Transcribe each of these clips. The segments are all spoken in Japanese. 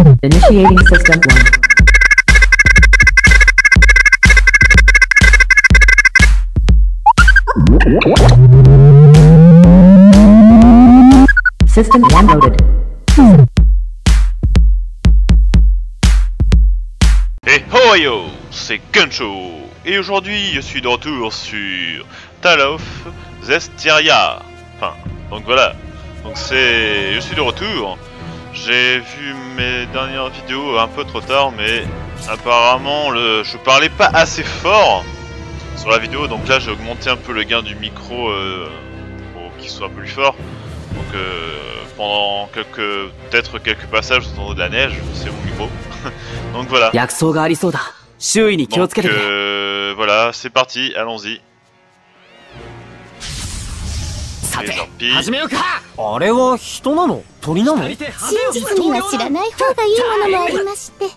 Initiating system 1. System 1 loaded. Hey ho yo, c'est Guncho et aujourd'hui je suis de retour sur Talof Zestiria. Enfin, donc voilà. Donc c'est, je suis de retour. J'ai vu mes dernières vidéos un peu trop tard, mais apparemment le... je parlais pas assez fort sur la vidéo, donc là j'ai augmenté un peu le gain du micro euh, pour qu'il soit plus fort. Donc euh, pendant quelques peut-être quelques passages vous de la neige, c'est mon micro. donc voilà. Donc euh, voilà, c'est parti, allons-y. さて.始めようか。あれは人なの？鳥なの？真実には知らない方がいいものもありまして。う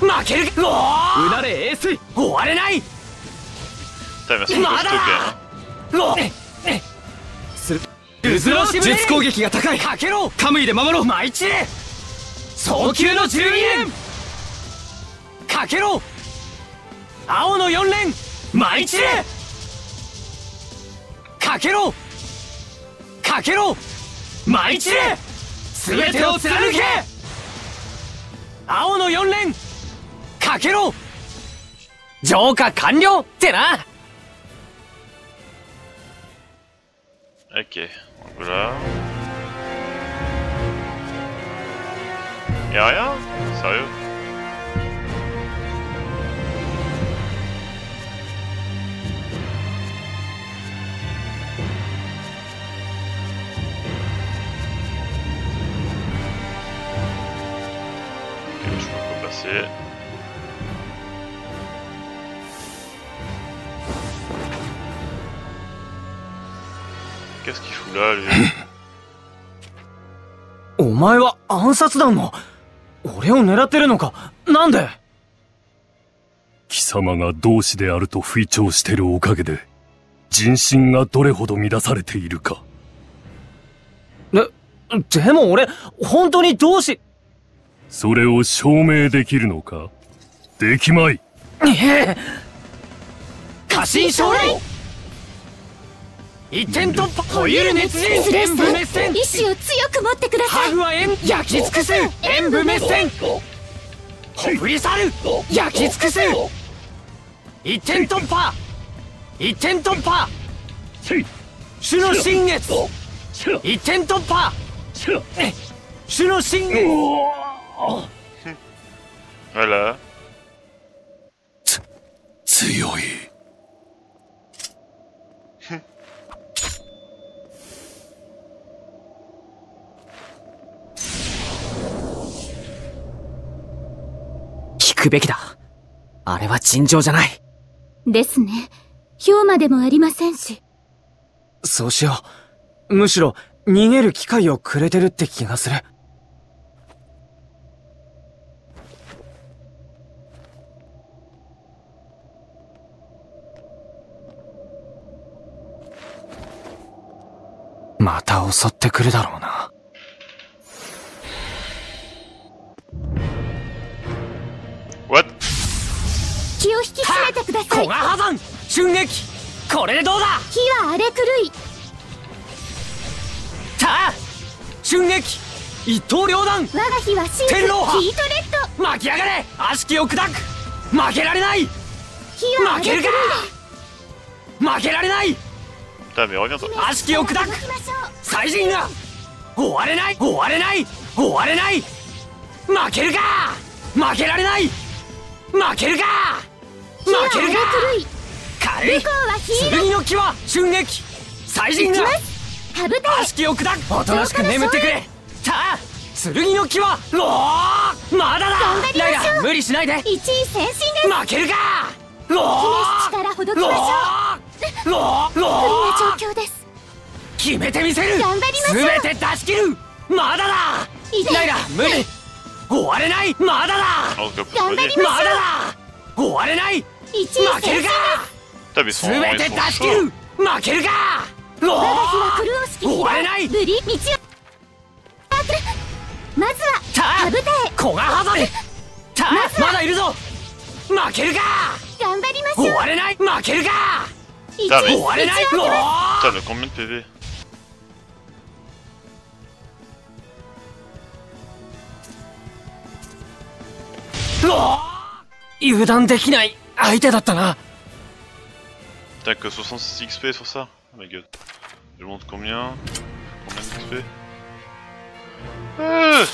負けるうおー。うなれエース。終われない.うおする。うずろし術攻撃が高い。かけろ。カムイで守ろう。舞い散れ早急の12連。かけろ。青の4連。舞い散れかけろ。かけろ。舞い散れ。全てを貫け。青の4連。かけろ。浄化完了。ってな。Ok, donc voilà. Y'a rien Sérieux Qu'est-ce qu'il fout là, lui お前は暗殺団の俺を狙ってるのか？なんで？貴様が同志であると吹聴してるおかげで、人心がどれほど乱されているか。で、でも俺、本当に同志、それを証明できるのか？できまい。過信将来一点突破ほゆる熱人スレ演武滅戦意志を強く持ってください。ハグは円焼き尽くす演武滅戦ほふり去る焼き尽くす。一点突破。一点突破。主の新月。一点突破。主の新月 Voilà. 強い。聞くべきだあれは尋常じゃないですね氷馬でもありませんしそうしよう。むしろ、逃げる機会をくれてるって気がする。また襲ってくるだろうな。What? 気を引き締めてください。古賀破山春撃！これでどうだ？火は荒れ狂い。さあ春撃！一刀両断我が火は真天皇派！ヒートレッド。巻き上がれ！悪しきを砕く！負けられない！火は荒れ狂い負けるか！負けられない Putain, mais reviens toi. 悪しきを砕く。祭人が。終われない。終われない。終われない。負けるか。負けられない。負けるか。負けるか。軽い。向こうはヒーロー。剣の木は春撃祭人が。悪しきを砕く。おとなしく眠ってくれ。さあ剣の木はおーまだだ。頑張りましょう。だが無理しないで。重一位先進です。負けるか。おー力ほどきましょう不利な状況です決めてみせる。頑張りましょう。全て出し切る。まだだ。いでライラ無理。終われない。まだだ。Oh, 頑張り.ままだだ。終われない。一位負けるか。全て出し切.る。負けるか。お我がー狂う式終われない。ブリ道を。古賀破山さあまだいるぞ。負けるか。頑張りまし終ょう。われない。負けるか一ダメ終われない一応おー Putain, mais combien de PV うわ油断できない相手だったな T'as que 66 XP sur ça Oh my god. Je montre combien Combien d'XP euh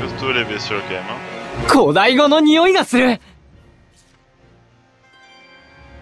Costaud les bestioles quand même, hein.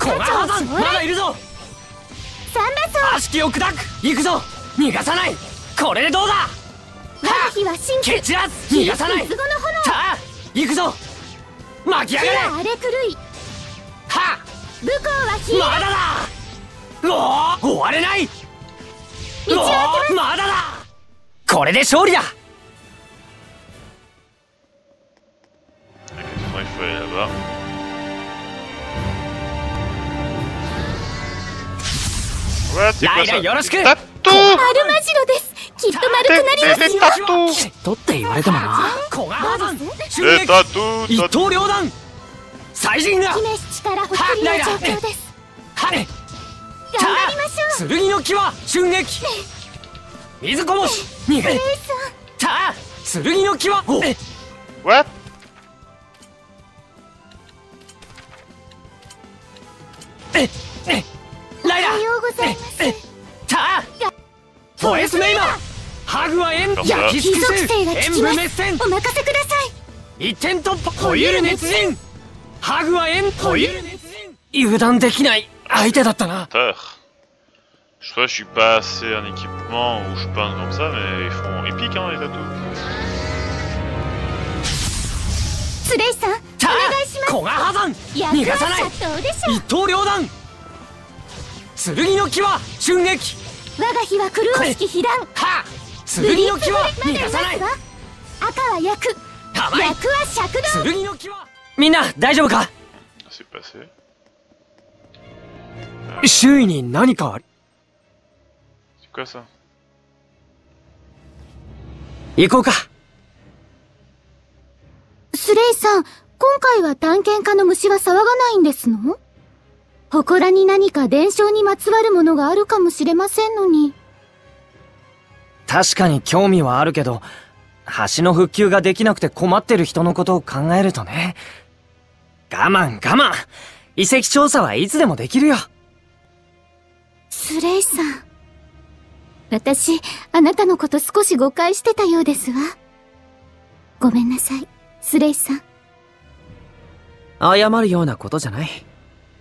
あ古賀破山まだいるぞ。サンバソ悪しきを砕く。行くぞ。逃がさない。これでどうだ。は我が日は真蹴散らす逃がさない。さあ行くぞ。巻き上火がれ。は荒れ狂い。は武功はまだだ。うおー終われない。道をまだだ。これで勝利だ What C'est quoi Laila, ça yoroshiku. Tatou アルマジロです。きっと丸くなりますよ。Tatou とって言われてもな。古賀破山襲 Eh, 撃 tatou 一刀両断祭人だ姫りの状況です。はね頑張りましょう。剣の際襲撃。水こぼし。逃げ。さあ剣の際お。What ええライラおはようございます。えさあフォエスメイハグは円焼き尽くす貴族性が効演武滅戦。すお任せください。一点突破ほゆる熱人ハグは円ほゆる熱人油断できない。相手だったな. Je crois que je suis pas assez en équipement ou je un comme ça, mais ils font épique hein les tatous. スレイさんお願さあいします。古賀破山役逃がさない一刀両断剣の際襲撃。我が日は狂うしき被弾。はあ剣の際逃がさない。赤は役たまい。役は尺道剣の際みんな大丈夫か？周囲に何かあり行こうか。スレイさん今回は探検家の虫は騒がないんですの？祠に何か伝承にまつわるものがあるかもしれませんのに確かに興味はあるけど、橋の復旧ができなくて困ってる人のことを考えるとね。我慢我慢遺跡調査はいつでもできるよ。スレイさん私あなたのこと少し誤解してたようですわごめんなさいスレイさん謝るようなことじゃない。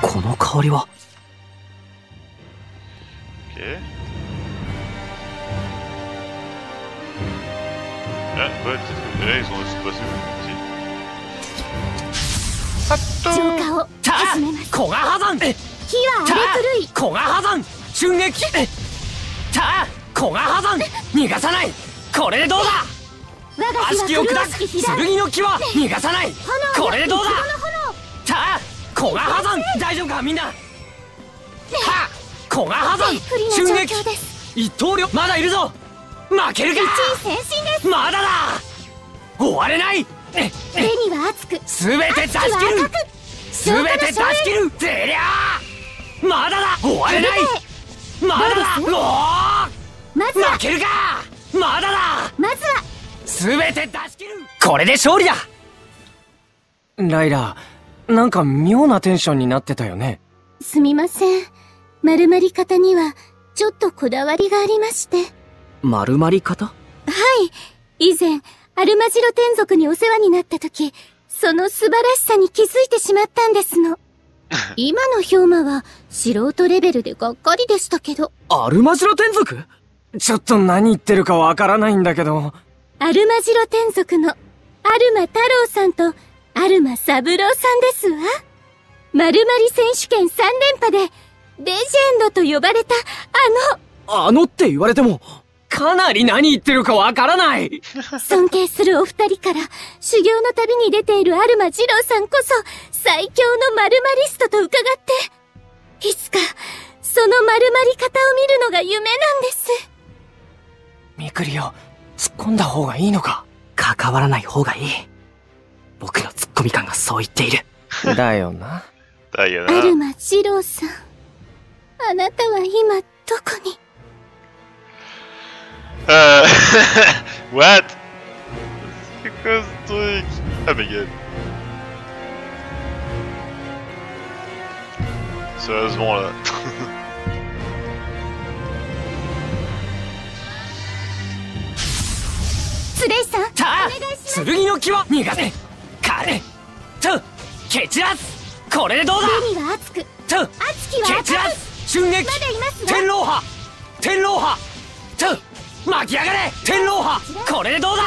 この香りは？Ok. Ah, ouais, peut-être que là, ils ont aussi passé. Si. 浄化をさあ始めます。古賀破山火は荒れ狂い。古賀破山襲撃。さあ古賀破山逃がさない。これでどうだ？我が悪しきを火は砕剣の際逃がさない。炎これでどうだ？古賀破山大丈夫かみんな。はあ古賀破山襲状撃。一刀両。まだいるぞ。負けるか。まだだ。終われない。え手には熱く。すべて出し切る。すべて出し切る。ぜりゃー。まだだ。終われない。まだだ。おー。ま負けるか。まだだ。まずは。す全て出し切る。これで勝利だ。ライラ、なんか妙なテンションになってたよね。すみません。丸まり方には、ちょっとこだわりがありまして。丸まり方？以前、アルマジロ天族にお世話になった時、その素晴らしさに気づいてしまったんですの。今の氷馬は、素人レベルでがっかりでしたけど、アルマジロ天族？ちょっと何言ってるかわからないんだけど。アルマジロ天族の、アルマ太郎さんと、アルマ三郎さんですわ。丸まり選手権3連覇で、レジェンドと呼ばれた、ああのって言われても、かなり何言ってるかわからないの、尊敬するお二人から、修行の旅に出ているアルマ二郎さんこそ、最強の丸まリストと伺って、いつか、その丸まり方を見るのが夢なんです。ミクリオ、突っ込んだ方がいいのか関わらない方がいい。僕のツッコミ感がそう言っている。だよな。だよアルな。マ二郎さん。あなたは今、どこに？Euh... What? C'est quoi ce truc Ah my god. Sérieusement là. スレイさんさあお願いします剣の気は逃がせ彼と蹴散らすこれでどうだ？目には熱く、と熱きは赤蹴散らく、す春撃。まだいますわ。天狼派。天狼派。と巻き上がれ。天狼派。これでどうだ？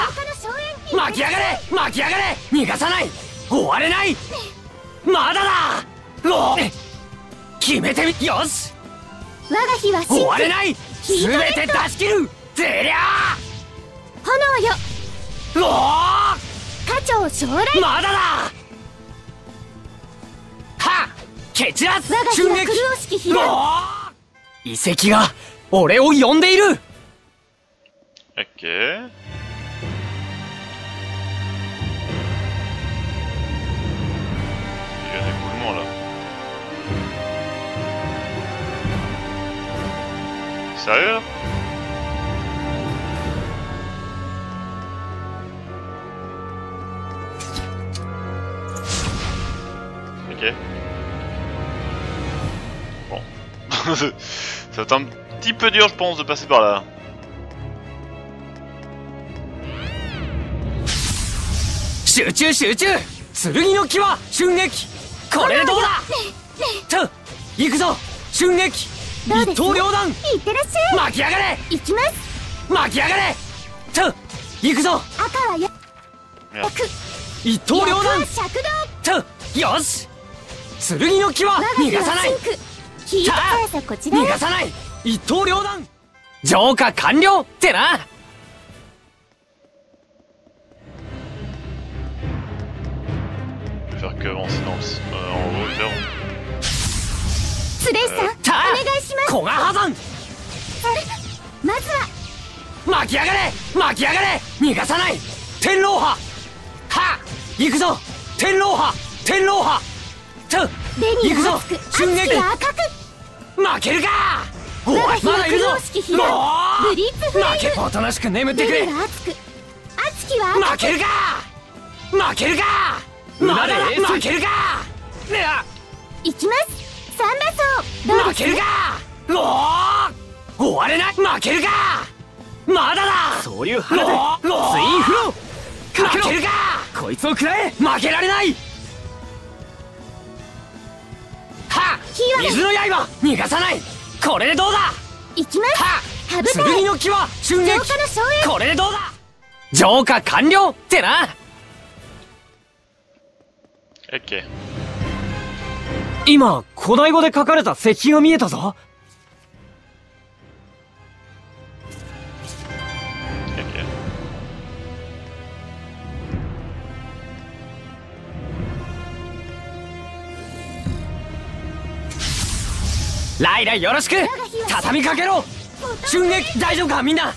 巻き上がれ。巻き上がれ。逃がさない。終われない。まだだ。お決めてみよし。我が日は真終われない。ヒートレッド全て出し切る。ぜりゃ炎よ。おお花鳥将来まだだ！は蹴散らす我が日は春撃遺跡が俺を呼んでいる！Ok. Sérieux Ok. Bon. Ça va être un petit peu dur je pense de passer par là. Merde. く一刀両断役は尺道とよし剣の気は逃がさない。逃がさない。一刀両断浄化完了。ってな。Euh, さんお願いします古賀破山まずは。巻き上がれ。巻き上がれ。逃がさない。天狼派。は行くぞ。天狼派。天狼派と紅行くぞ。が熱く熱春撃負けるか。おいまだいるぞ。ブリッツフレ負けおとなしく眠ってくれ。熱く。熱きは赤負けるか。負けるか。まだ負けるか。いや。行きます。三馬荘どうです負けるか。おお。終われない。負けるか。まだだ。そういうお腹で、ーツインフロー。かけるか。こいつを食らえ。負けられない水の刃逃がさない。これでどうだ？行きます。は羽二重剣の気は春撃浄化の荘園。これでどうだ？浄化完了ってな。Ok. 今、古代語で書かれた石碑が見えたぞ。ライラよろしく！畳みかけろ！春撃大丈夫か？みんな！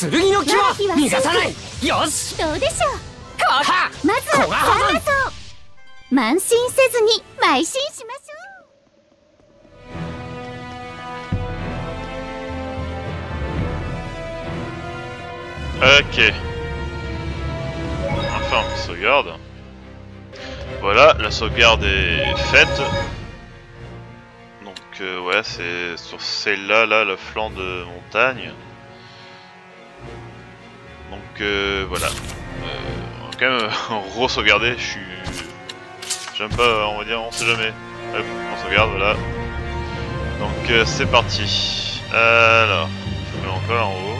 剣の気は逃がさない！よし！どうでしょう？かはまずは慢心せずに邁進しましょう。Ok. Enfin, on sauvegarde. Voilà, la sauvegarde est faite. Donc euh, voilà, c'est sur celle-là, là, le flanc de montagne. Donc euh, voilà. Euh, on va quand même euh, re-sauvegarder, je suis... J'aime pas, on va dire, on sait jamais. Hop, on sauvegarde, voilà. Donc c'est parti. Alors, je encore en haut.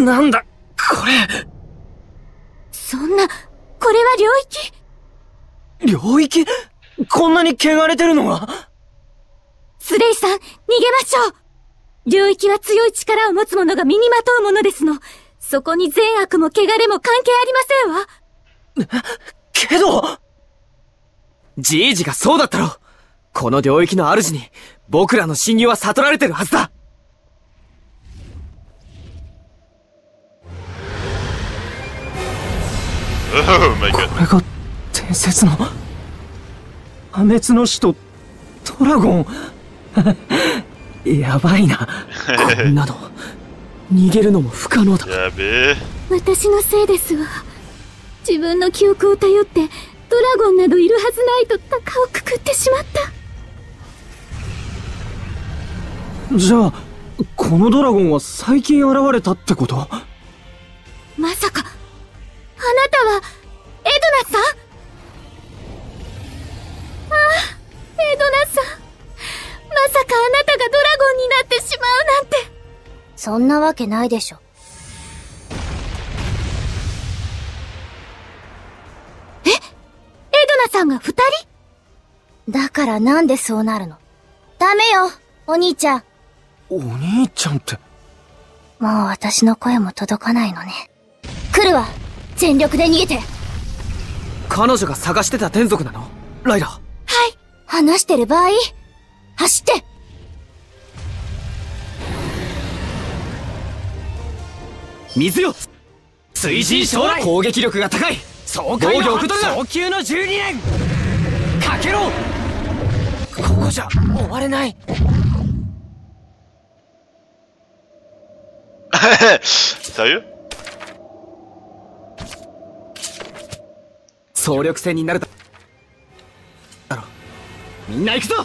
Nanda そんな、これは領域？領域？こんなに汚れてるのが？スレイさん、逃げましょう。領域は強い力を持つ者が身にまとうものですの。そこに善悪も汚れも関係ありませんわ。けどじいじがそうだったろこの領域の主に、僕らの侵入は悟られてるはずだこれが伝説の破滅の使徒ドラゴン やばいなこんなの、逃げるのも不可能だ。やべえ。私のせいですわ。自分の記憶を頼って、ドラゴンなどいるはずないと鷹をくくってしまった。じゃあこのドラゴンは最近現れたってこと？まさか、あなたは、エドナさん？ああ、エドナさん。まさかあなたがドラゴンになってしまうなんて。そんなわけないでしょ。え？エドナさんが二人？だからなんでそうなるの？ダメよ、お兄ちゃん。お兄ちゃんってもう私の声も届かないのね。来るわ全力で逃げて。はい彼女が探してた天族なの？ライラ。話してる場合走って。水よ。水神将来。攻撃力が高い。爽快な防御を受け取るな。早急の12年。かけろ。ここじゃ終われない。Sérieux 総力戦になるだだろみんな行くぞ。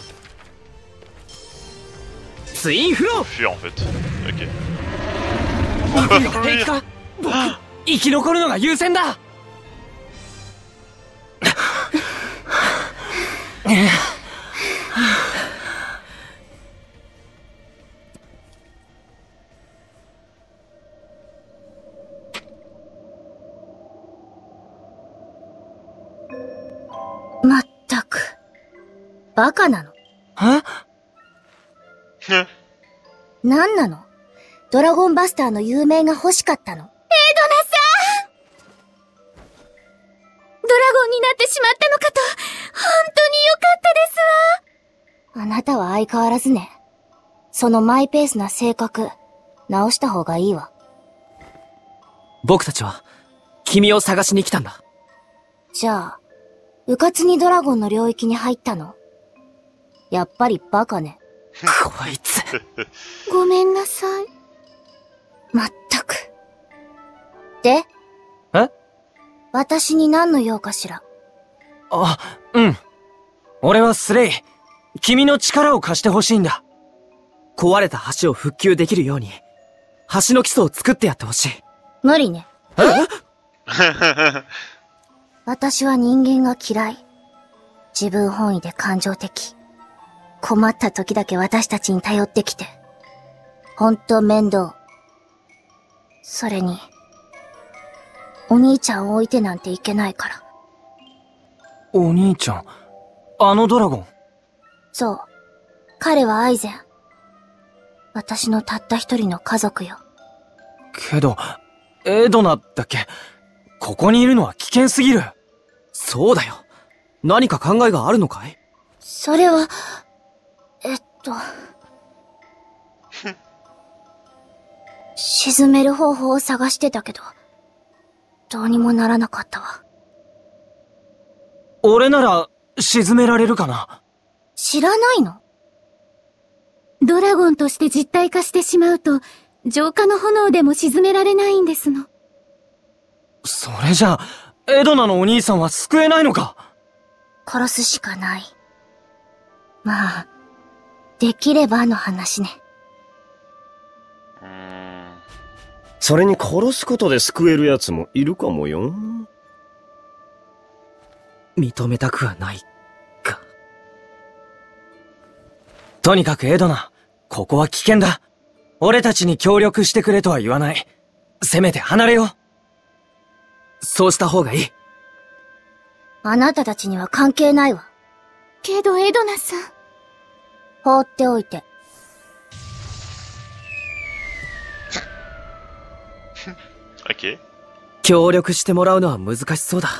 ツインフロー。僕生き残るのが優先だ バカなの。え？何なの？ドラゴンバスターの有名が欲しかったの。エドナさん。ドラゴンになってしまったのかと、本当によかったですわ。あなたは相変わらずね。そのマイペースな性格、直した方がいいわ。僕たちは君を探しに来たんだ。じゃあ、うかつにドラゴンの領域に入ったの？やっぱりバカね。こいつ ごめんなさい。まったく。で？え？私に何の用かしら？あうん俺はスレイ君の力を貸してほしいんだ壊れた橋を復旧できるように橋の基礎を作ってやってほしい無理ね。私は人間が嫌い。自分本位で感情的。困った時だけ私たちに頼ってきて。ほんと面倒。それに、お兄ちゃんを置いてなんていけないから。お兄ちゃんあのドラゴンそう。彼はアイゼン。私のたった一人の家族よ。けどエドナだっけここにいるのは危険すぎるそうだよ何か考えがあるのかい？それは、と。沈める方法を探してたけど、どうにもならなかったわ。俺なら沈められるかな？知らないの？ドラゴンとして実体化してしまうと、浄化の炎でも沈められないんですの。それじゃあ、エドナのお兄さんは救えないのか？殺すしかない。まあ、できればの話ね。それに殺すことで救える奴もいるかもよ。認めたくはない。か。とにかくエドナ、ここは危険だ。俺たちに協力してくれとは言わない。せめて離れよう。そうした方がいい。あなたたちには関係ないわ。けどエドナさん。放っておいて。Ok. 協力してもらうのは難しそうだ。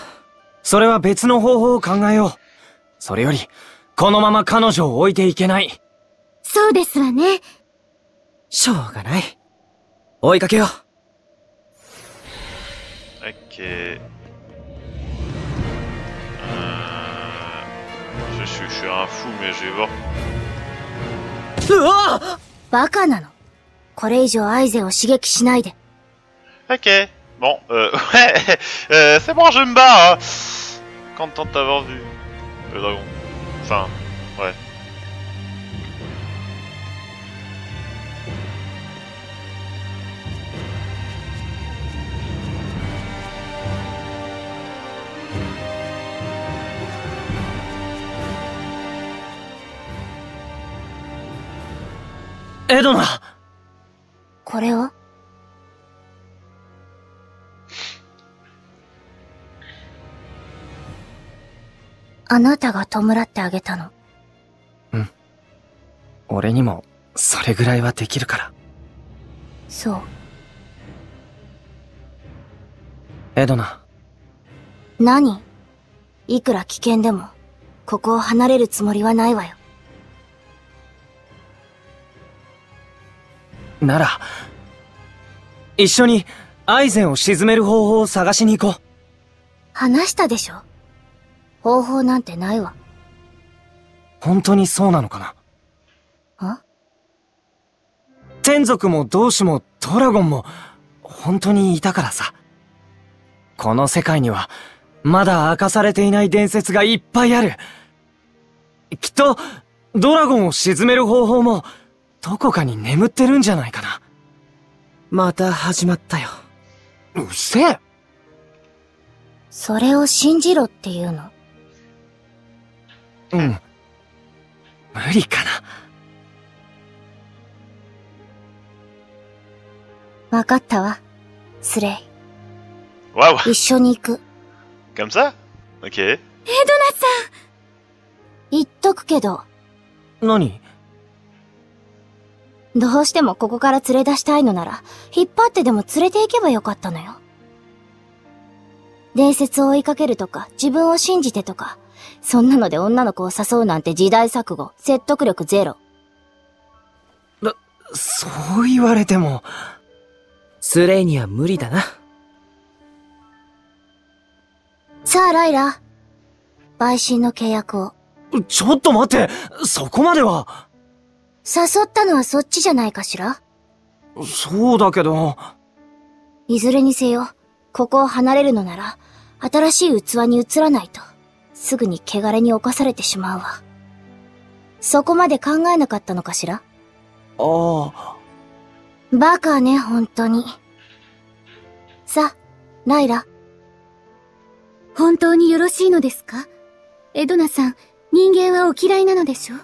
それは別の方法を考えよう。それより、このまま彼女を置いていけない。そうですわね。しょうがない。追いかけよう。Ok. Euh... Je, suis, je suis un fou, mais je vais voir. うわバカなの。これ以上アイゼを刺激しないで。 Ok. Bon, euh, ouais, euh, c'est bon, je me bats. Hein. Content de t'avoir vu. Le dragon. Enfin, エドナこれを？あなたが弔ってあげたの。俺にも、それぐらいはできるから。そう。エドナ、何？いくら危険でも、ここを離れるつもりはないわよ。なら、一緒にアイゼンを沈める方法を探しに行こう。話したでしょ？方法なんてないわ。本当にそうなのかな？あ？天族も同志もドラゴンも、本当にいたからさ。この世界には、まだ明かされていない伝説がいっぱいある。きっと、ドラゴンを沈める方法も、どこかに眠ってるんじゃないかな。また始まったよ。うっせえそれを信じろっていうの。うん。無理かな。わかったわ。スレイ。一緒に行く。Comme ça Ok. 言っとくけど、何？どうしてもここから連れ出したいのなら、引っ張ってでも連れて行けばよかったのよ。伝説を追いかけるとか、自分を信じてとか、そんなので女の子を誘うなんて時代錯誤、説得力ゼロ。そう言われても、スレイには無理だな。さあ、ライラ。陪審の契約を。ちょっと待ってそこまでは誘ったのはそっちじゃないかしら？そうだけど、いずれにせよ、ここを離れるのなら、新しい器に移らないと、すぐに汚れに侵されてしまうわ。そこまで考えなかったのかしら？ああ、バカね、本当に。さ、ライラ。本当によろしいのですか？エドナさん、人間はお嫌いなのでしょ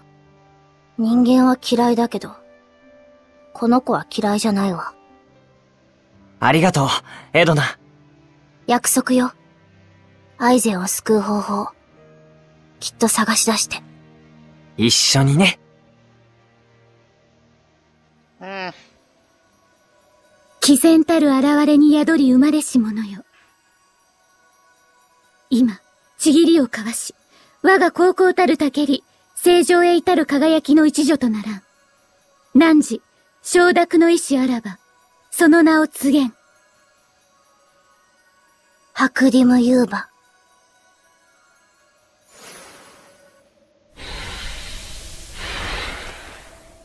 人間は嫌いだけど、この子は嫌いじゃないわ。ありがとう、エドナ。約束よ。アイゼンを救う方法、きっと探し出して。一緒にね。Hmm. 毅然たる現れに宿り生まれし者よ。今、ちぎりを交わし、我が高校たるたけり、正常へ至る輝きの一助とならん。汝、承諾の意志あらば、その名を告げん。白リムユーバ。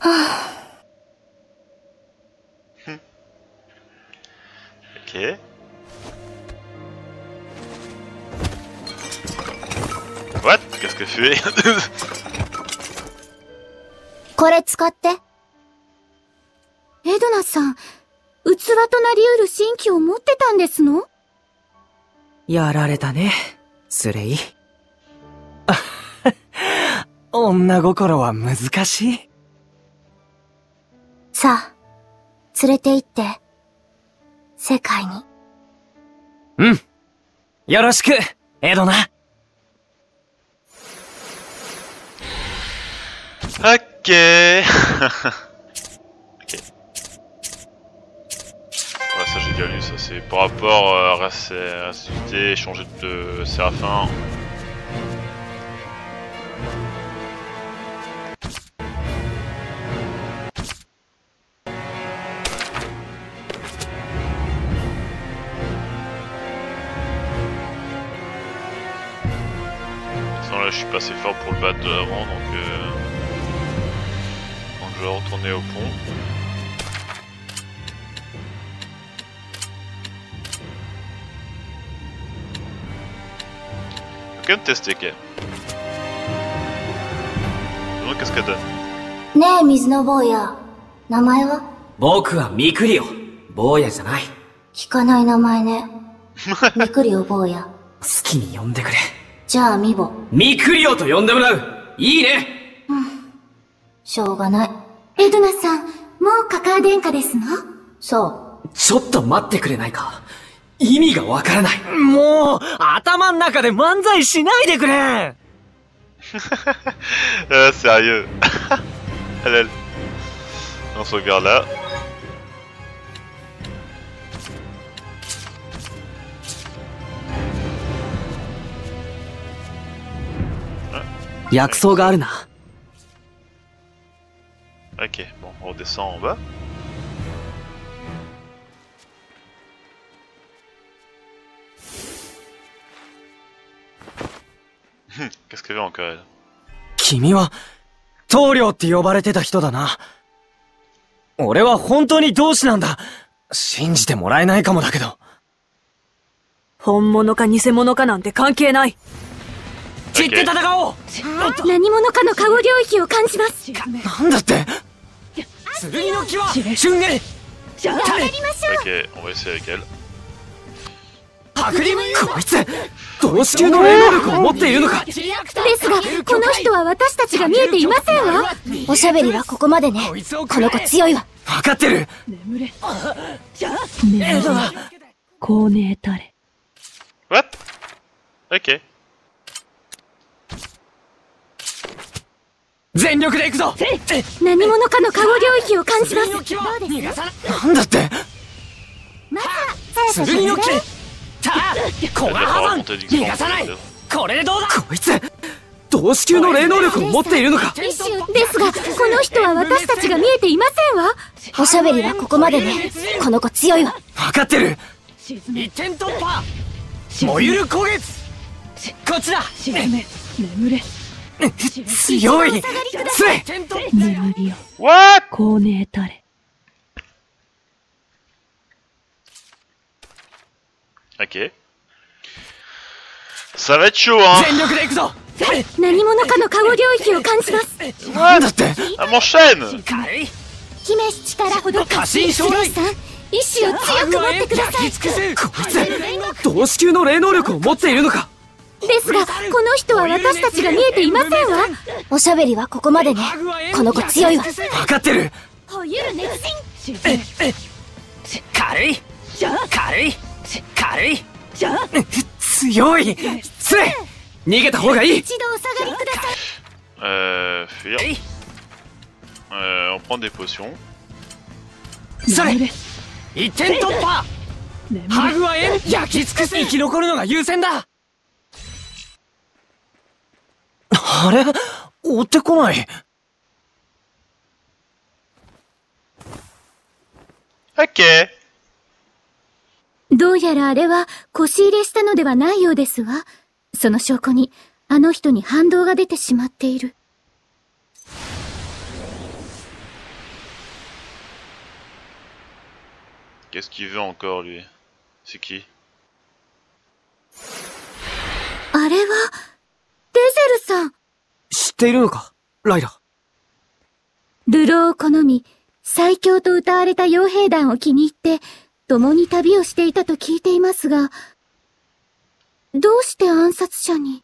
はあ Okay. What Qu'est-ce que je fais これ使って。エドナさん、器となり得る新規を持ってたんですの？やられたね、スレイ。女心は難しい。さあ、連れて行って、世界に。うん。よろしく、エドナ。Ok. ok. Ouais, ça j'ai déjà lu, ça c'est par rapport euh, à race- racialité, changer de séraphin. Sans là je suis pas assez fort pour le battre de l'avant donc euh... Retourner au pont. Je vais quand même tester qu'elle. Donc qu'est-ce qu'elle donne ねえ、水の坊や。名前は僕はミクリオ。坊やじゃない。聞かない名前ね。ミクリオ坊や。好きに呼んでくれ。じゃあ、ミボ。ミクリオと呼んでもらう。いいね。しょうがない。エドナさん、もうカカア殿下ですの？そう。ちょっと待ってくれないか。意味がわからない。もう、頭ん中で漫才しないでくれ Euh, sérieux Elle, elle. On se regarde là. Ah, 約束があるな。Ok, bon, on redescend en bas. Qu'est-ce qu'elle veut encore elle? 君は、棟梁って呼ばれてた人だな。俺は本当に同志なんだ。信じてもらえないかもだけど。本物か偽物かなんて関係ない。散って戦おう何者かの領域を感じます。なんだって Ok, on va essayer avec elle. こいつ、同志級の霊能力を持っているのか？ですが、この人は私たちが見えていませんわ。おしゃべりはここまでね。この子強いわ。分かってる眠れ。じゃあ、眠れ。こうねえたれ。What? Ok. 全力で行くぞ何者かのカゴ領域を感じます。剣の木はどうです逃がさななんだってまずは、剣の木んたあ小 Elle が va 挟 falloir ん monter du 逃がさない.これでどうだ？こいつ、同志級の霊能力を持っているのか？一瞬ですが、この人は私たちが見えていませんわ。おしゃべりはここまでね。この子強いわ。分かってる。一点突破燃ゆる焦げこっちだ沈め。眠れ。強い。つれ眠りよ。What こうねえたれ。Ok. Ça va être chaud, hein 全力で行くぞ。何者かのカゴ領域を感じます。なんだって。Elle m'enchaîne 姫し力ほど過信将来さん、意志を強く持ってください。焼き尽くすこいつ、同志級の霊能力を持っているのかですが、この人は私たちが見えていませんわ。おしゃべりはここまでね。この子強いわ。分かってるほゆる熱心。軽いじゃあ、軽い軽いじゃあ、強いつれ逃げた方がいい一度お下がりください。Euh, fuir. Euh, on prend des potions. 一点突破眠れ。ハグは円焼き尽くす生き残るのが優先だあれ？追ってこない Ok. どうやらあれは腰入れしたのではないようですわ。その証拠に、あの人に反動が出てしまっている。Qu'est-ce qu'il veut encore, lui? C'est qui? あれは、デゼルさん。知っているのかライラ。流浪を好み、最強と歌われた傭兵団を気に入って、共に旅をしていたと聞いていますが、どうして暗殺者に？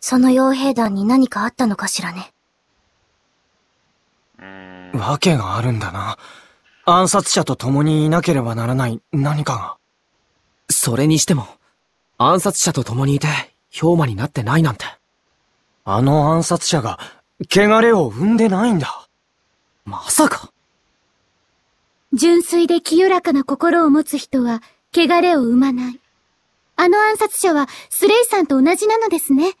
その傭兵団に何かあったのかしらね？わけがあるんだな。暗殺者と共にいなければならない何かが。それにしても、暗殺者と共にいて、氷魔になってないなんて。あの暗殺者が、汚れを生んでないんだ。まさか。純粋で清らかな心を持つ人は、汚れを生まない。あの暗殺者は、スレイさんと同じなのですね。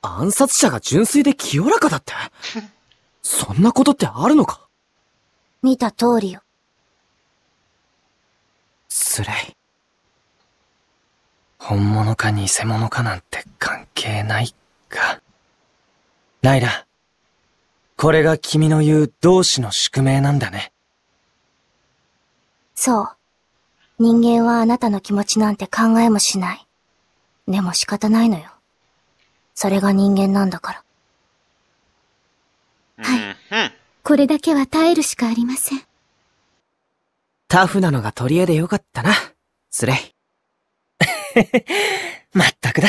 暗殺者が純粋で清らかだって？そんなことってあるのか？見た通りよ。スレイ。本物か偽物かなんて関係ないか。ライラ。これが君の言う同志の宿命なんだね。そう。人間はあなたの気持ちなんて考えもしない。でも仕方ないのよ。それが人間なんだから。はい。これだけは耐えるしかありません。タフなのが取り柄でよかったな、スレイ。まったくだ。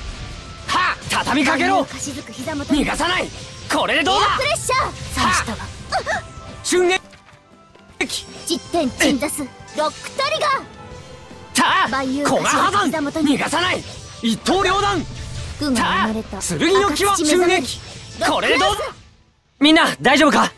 畳みかけろ。逃がさない。これでどうだ？プレッシャー刺したわ。瞬撃実点鎮座す。ロックトリガーた万有古賀破山逃がさない。一刀両断。軍がた生まれた。剣の際瞬撃これでどうだ？みんな大丈夫か？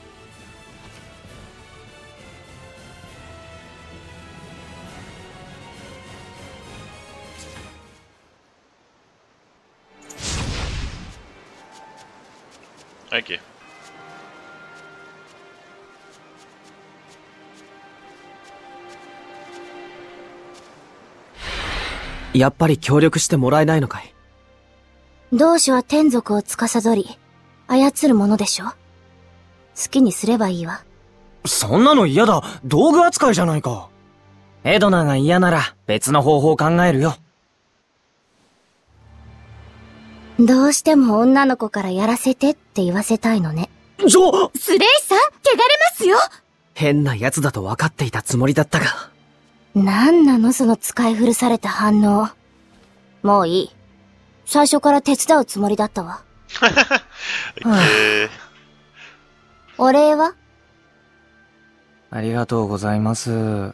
やっぱり協力してもらえないのかい？同志は天族を司り、操るものでしょ？好きにすればいいわ。そんなの嫌だ道具扱いじゃないかエドナが嫌なら別の方法考えるよどうしても女の子からやらせてって言わせたいのね。ちょスレイさん、汚れますよ変な奴だと分かっていたつもりだったが。何なのその使い古された反応。もういい。最初から手伝うつもりだったわ。お礼は？ありがとうございます。あ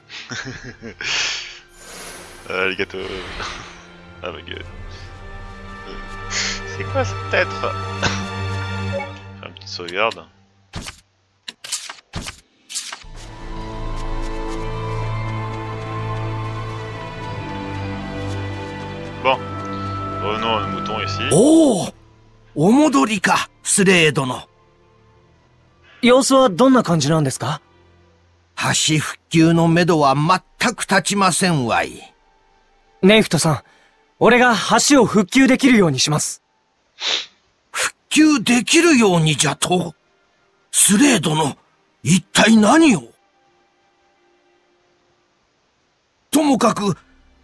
りがとう。あの、ゲーム。Bon, revenons à nos moutons ici. おおお戻りか、スレー殿。様子はどんな感じなんですか？橋復旧のめどは全く立ちませんわい。ネイフトさん、俺が橋を復旧できるようにします。復旧できるようにじゃと？スレー殿、一体何を？ともかく、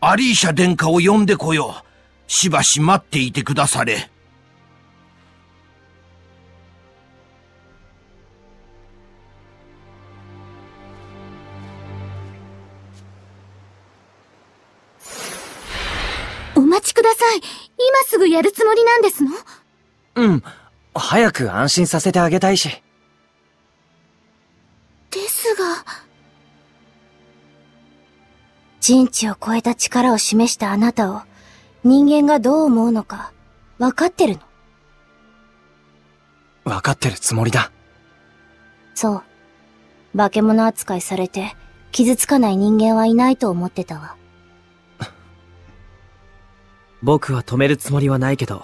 アリーシャ殿下を呼んでこよう。しばし待っていてくだされ。お待ちください。今すぐやるつもりなんですの？うん。早く安心させてあげたいし。人知を超えた力を示したあなたを人間がどう思うのか分かってるの？わかってるつもりだ。そう。化け物扱いされて、傷つかない人間はいないと思ってたわ。僕は止めるつもりはないけど、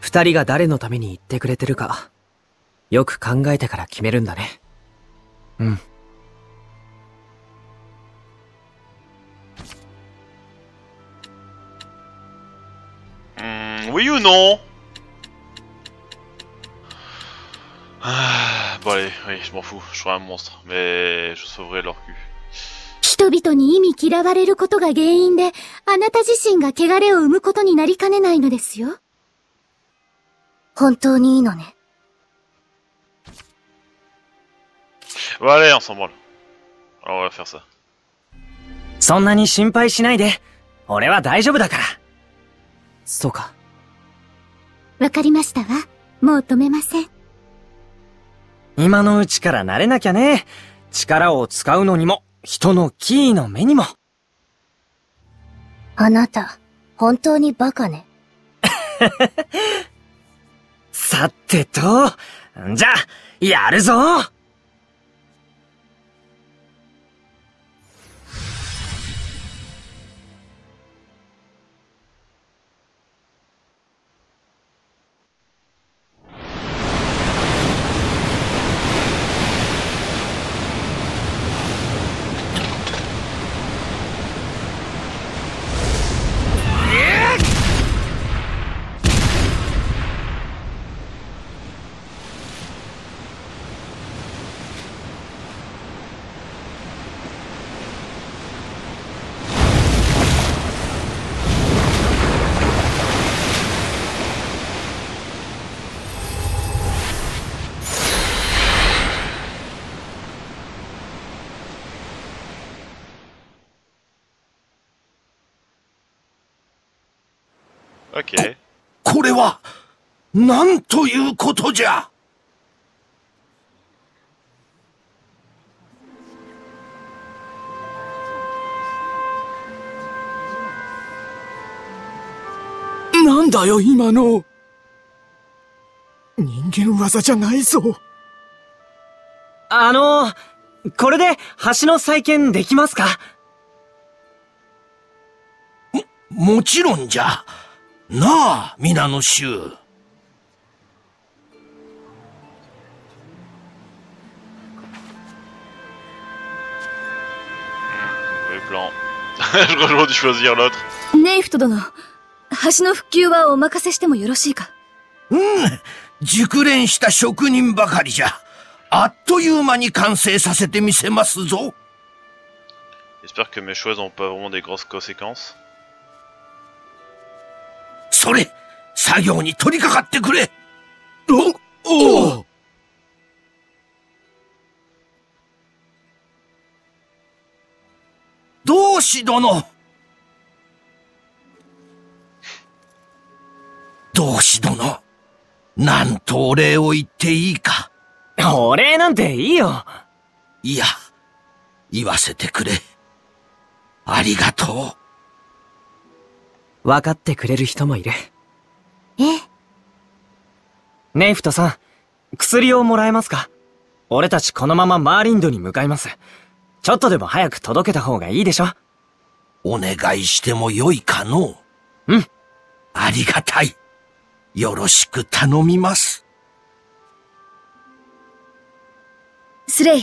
二人が誰のために言ってくれてるか、よく考えてから決めるんだね。うん。Hmm, oui ou non Ah, Bon allez, oui, je m'en fous, je serai un monstre, mais je sauverai leur cul. 人々に意味嫌われることが原因で、あなた自身が汚れを生むことになりかねないのですよ。本当にいいのね。Bon allez, on s'en branle. Alors on va faire ça. そんなに心配しないで。俺は大丈夫だから。そうか。わかりましたわ。もう止めません。今のうちから慣れなきゃね。力を使うのにも、人のキーの目にも。あなた、本当にバカね。さてと、じゃあ、やるぞ Ok. これは、なんということじゃなんだよ、今の。人間技じゃないぞ。あの、これで橋の再建できますか？もちろんじゃ。なあ、皆の衆。 Le plan. J'aurais dû choisir l'autre. ネイフト殿、橋の復旧はお任せしてもよろしいかうん、熟練した職人ばかりじゃ。あっという間に完成させてみせますぞ。 J'espère que mes choix n'ont pas vraiment des grosses conséquences. それ、作業に取り掛かってくれ。お、おう同志殿。同志殿。なんとお礼を言っていいか。お礼なんていいよ。いや、言わせてくれ。ありがと分かってくれる人もいる。え？ネイフトさん、薬をもらえますか？俺たちこのままマーリンドに向かいます。ちょっとでも早く届けた方がいいでしょ？う。お願いしてもよいかのうん。ありがたい。よろしく頼みます。スレイ、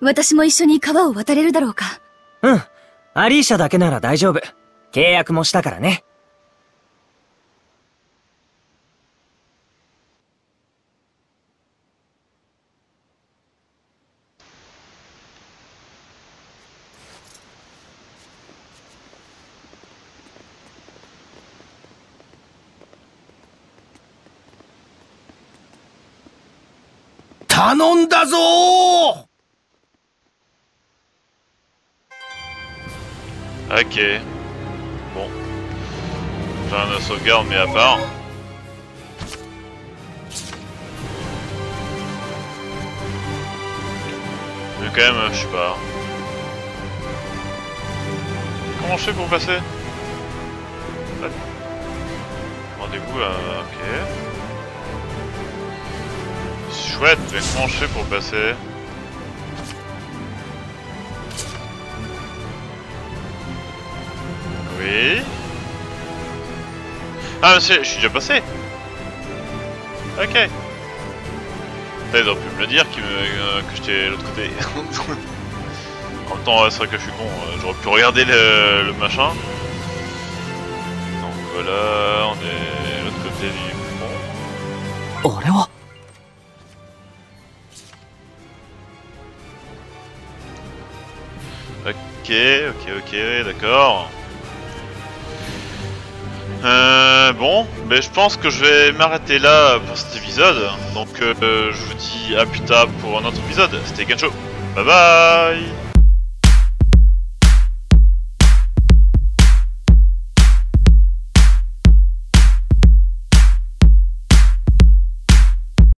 私も一緒に川を渡れるだろうか？うん。アリーシャだけなら大丈夫。契約もしたからね。頼んだぞー Ok. Bon. J'ai un sauvegarde, mais à part. Mais quand même, je sais pas. Comment je fais pour passer. Rendez-vous là, ok. Chouette, mais comment je fais pour passer Oui. Ah, je suis déjà passé. Ok. Ils auraient pu me le dire euh, que j'étais de l'autre côté. en même temps, c'est vrai que je suis con, euh, j'aurais pu regarder le, machin. Donc voilà, on est de l'autre côté du pont. Oh ok, ok, ok, d'accord. Euh, bon, mais je pense que je vais m'arrêter là pour cet épisode. Donc euh, je vous dis à plus tard pour un autre épisode. C'était Gancho. Bye bye